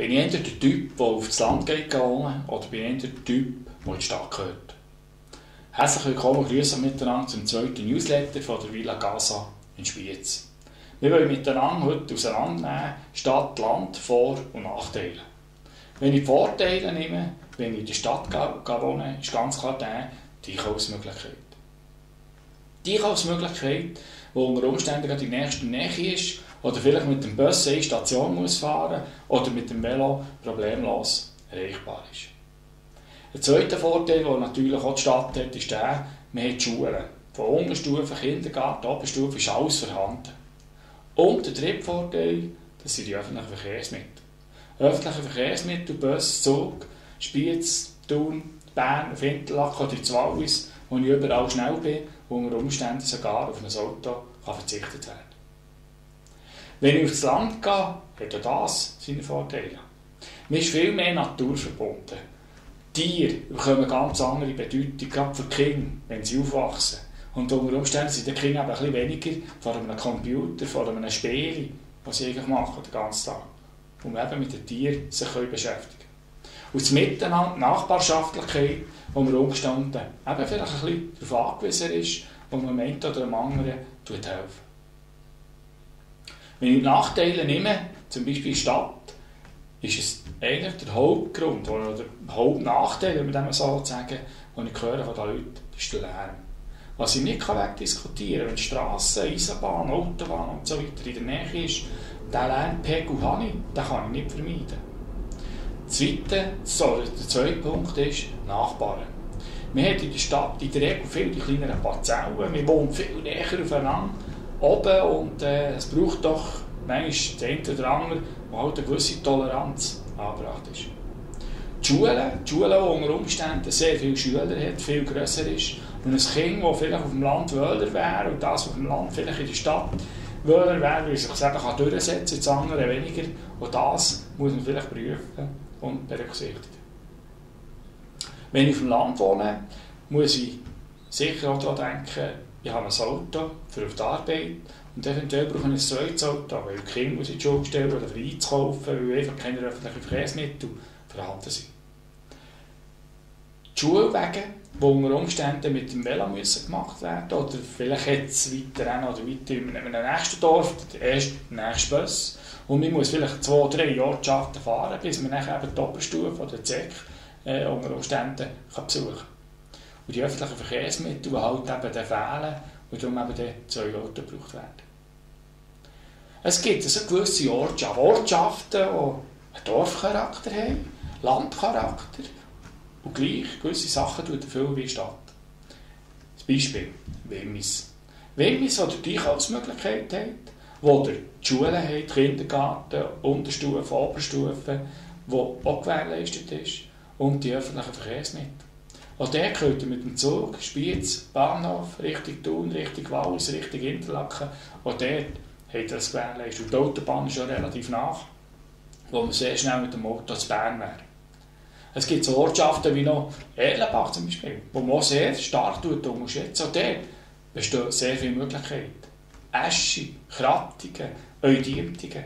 Bin ich eher der Typ, der auf das Land geht wohnen, oder bin ich eher der Typ, der in die Stadt gehört? Herzlich willkommen und Grüße miteinander zum zweiten Newsletter von der Villa Gaza in Spiez. Wir wollen miteinander heute auseinandernehmen Stadt, Land, Vor- und Nachteile. Wenn ich die Vorteile nehme, wenn ich in der Stadt wohne, ist ganz klar der, die Einkaufsmöglichkeit. Die Einkaufsmöglichkeit, die unter Umständen die nächste Nähe ist, oder vielleicht mit dem Bus eine Station muss fahren oder mit dem Velo problemlos erreichbar ist. Der zweite Vorteil, den natürlich auch die Stadt hat, ist der, man hat Schulen. Von Unterstufe, Kindergarten, Oberstufe ist alles vorhanden. Und der dritte Vorteil, das sind die öffentlichen Verkehrsmittel. Öffentliche Verkehrsmittel, Bus, Zug, Spiez, Thun, Bern, auf Interlaken oder in Wallis, wo ich überall schnell bin, wo unter Umständen sogar auf ein Auto kann verzichtet werden Wenn ich aufs Land gehe, hat auch das seine Vorteile. Man ist viel mehr naturverbunden. Tiere bekommen ganz andere Bedeutung, gerade für Kinder, wenn sie aufwachsen. Und unter Umständen sind die Kinder ein bisschen weniger vor einem Computer, vor einem Spiel, was sie eigentlich machen den ganzen Tag. Um eben mit den Tieren sich beschäftigen Das Miteinander, Nachbarschaftlichkeit, wo man Umständen eben vielleicht ein bisschen darauf angewiesen ist, wo man meint oder dem anderen helfen. Wenn ich Nachteile nehme, zum Beispiel Stadt, ist es eigentlich der Hauptgrund oder der Hauptnachteil, wenn man so sagen, den ich höre von den Leuten, ist der Lärm. Was ich nicht wegdiskutieren kann, wenn Straßen, Eisenbahn, Autobahn und so in der Nähe ist, den Lärmpegel habe ich, den kann ich nicht vermeiden. Zweite, sorry, der zweite Punkt ist Nachbarn. Man hat in der Stadt in der Regel viel die kleineren Parzellen, man wohnt viel näher aufeinander oben und äh, es braucht doch manchmal den einen oder anderen, der halt eine gewisse Toleranz angebracht ist. Die Schule, die Schule, die unter Umständen sehr viele Schüler hat, viel grösser ist, und ein Kind, das vielleicht auf dem Land Wöhler wäre und das auf dem Land vielleicht in der Stadt Wöhler wäre, weil sich eben durchsetzen kann, das andere weniger, und das muss man vielleicht prüfen und berücksichtigen. Wenn ich auf dem Land wohne, muss ich sicher auch daran denken, ich habe ein Auto für auf die Arbeit und eventuell brauche ich ein zweites Auto, weil die Kinder muss in die Schule stellen oder einzukaufen, weil einfach keine öffentlichen Verkehrsmittel vorhanden sind. Die Schulwege, die unter Umständen mit dem Velo müssen gemacht werden oder vielleicht jetzt weiter oder weiter in einem nächsten Dorf, der erste nächste Bus und man muss vielleicht zwei, drei Ortschaften fahren, bis man dann eben die Oberstufe oder die SEC äh, unter Umständen kann besuchen kann. Und die öffentlichen Verkehrsmittel halt eben dann fehlen und darum eben dann zwei Autos gebraucht werden. Es gibt also gewisse Ortschaften, Ortschaften, die einen Dorfcharakter haben, Landcharakter und gleich gewisse Sachen tun viel wie Stadt. Das Beispiel Wimmis. Wimmis, wo die Einkaufsmöglichkeit hat, wo die Schulen haben, Kindergarten, Unterstufen, Oberstufen, wo auch gewährleistet ist und die öffentlichen Verkehrsmittel. Auch der könnt ihr mit dem Zug, Spiez, Bahnhof, Richtung Thun, Richtung Wallis, Richtung Interlaken, auch dort hat er das gewährleistet. Und die Autobahn ist schon relativ nach, wo man sehr schnell mit dem Auto zu Bern wäre. Es gibt so Ortschaften wie noch Erlenbach zum Beispiel, wo man auch sehr stark unterschätzt. Auch dort bestehen sehr viele Möglichkeiten. Eschi, Krattingen, Eudiemtingen.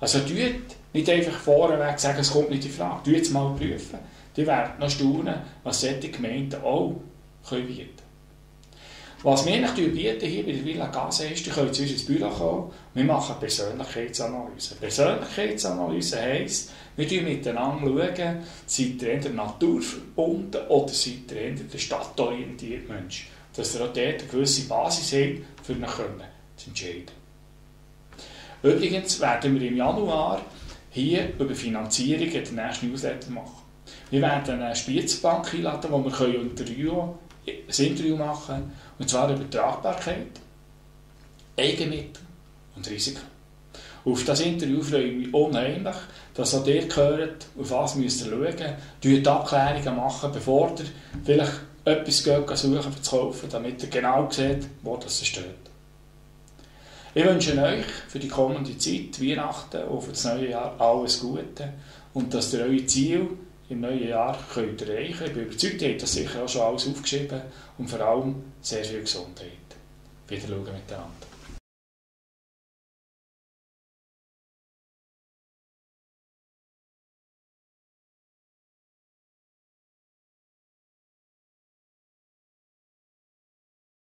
Also tut nicht einfach vorweg sagen, es kommt nicht in Frage. Tut es mal prüfen die werden noch staunen, was solche Gemeinden auch können bieten können. Was wir natürlich bieten hier bei der Villa Gaza ist, ihr könnt zu uns ins Büro kommen, wir machen Persönlichkeitsanalyse. Persönlichkeitsanalyse heisst, wir schauen miteinander, schauen, seid ihr eher naturverbunden oder seid ihr eher der stadtorientierte Mensch. Dass ihr auch dort eine gewisse Basis habt, für euch zu entscheiden. Übrigens werden wir im Januar hier über Finanzierung den nächsten Newsletter machen. Wir werden eine Spitzbank einladen, wo wir ein Interview, ein Interview machen können, und zwar über Tragbarkeit, Eigenmittel und Risiken. Auf das Interview freue ich mich unheimlich, dass auch ihr gehört, auf was müsst ihr schauen, die Abklärungen machen, bevor ihr vielleicht etwas suchen um zu kaufen, damit ihr genau seht, wo das steht. Ich wünsche euch für die kommende Zeit, Weihnachten und für das neue Jahr alles Gute und dass ihr eure Ziele im neuen Jahr könnt erreichen. Ich bin überzeugt, ihr habt das sicher auch schon alles aufgeschrieben und vor allem sehr viel Gesundheit. Wieder schauen miteinander.